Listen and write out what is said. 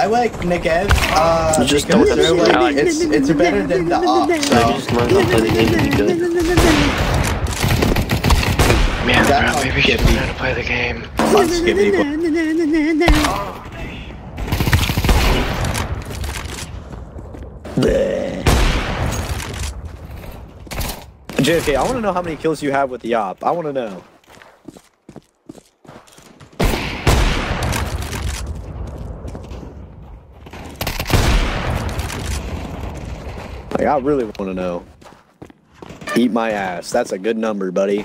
I like Negev. Uh, Just don't they're have to- like, it's it's better than the op. So So just learn how to play the game to be good. Man, That's bro, maybe we should Skippy. learn to play the game. fuck Skippy. JFK, I want to know how many kills you have with the op. I want to know. Like, I really want to know. Eat my ass. That's a good number, buddy.